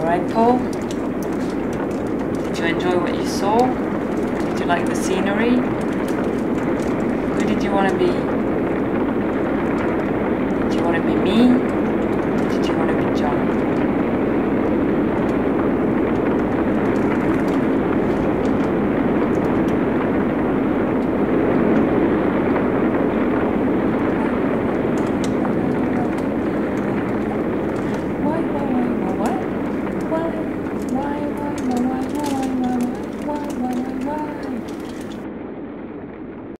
Alright, Paul? Did you enjoy what you saw? Did you like the scenery? Who did you want to be? Did you want to be me?